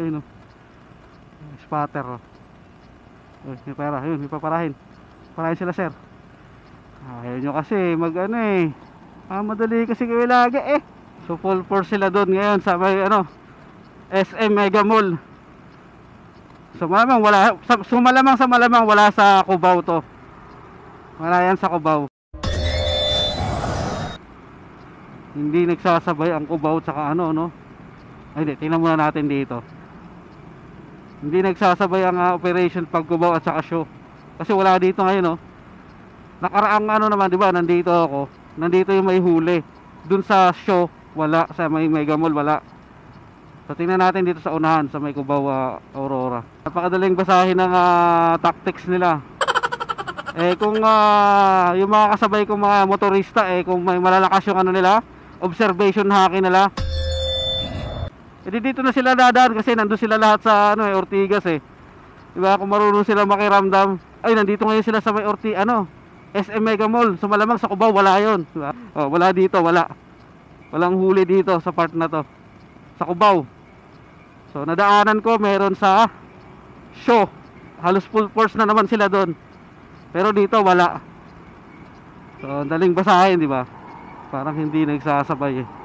Ayun oh. Spatter oh. Uy, may pera. Ayun, may paparahin. Parahin sila sir. Ayaw nyo kasi mag ano eh. Ah, madali kasi kayo lagi eh. So full force sila doon ngayon sa may ano SM Mega Mall. So malamang wala sa, so malamang sa malamang wala sa Cubao to. Wala yan sa Cubao. Hindi nagsasabay ang Cubao tsaka ano no. Ay hindi, tingnan muna natin dito. Hindi nagsasabay ang ah, operation pag Cubao at saka show. Kasi wala dito ngayon no. Nakaraang ano naman, 'di ba? Nandito ako. Nandito yung may huli. Dun sa show, wala sa may Mega Mall wala. So tingnan natin dito sa unahan sa may Cubao ah, Aurora. Napakadaling basahin ng ah, tactics nila. eh kung ah, yung mga kasabay kong mga motorista eh kung may malalakas yung ano nila, observation hacking nila. Eh di dito na sila dadaan kasi nandun sila lahat sa ano eh Ortigas eh. Diba kung marunong sila makiramdam. Ay nandito ngayon sila sa may Orti ano SM Mega Mall. So malamang sa Cubao wala 'yon, diba? Oh, wala dito, wala. Walang huli dito sa part na 'to. Sa Cubao. So nadaanan ko meron sa show. Halos full force na naman sila doon. Pero dito wala. So daling basahin, di ba? Parang hindi nagsasabay eh.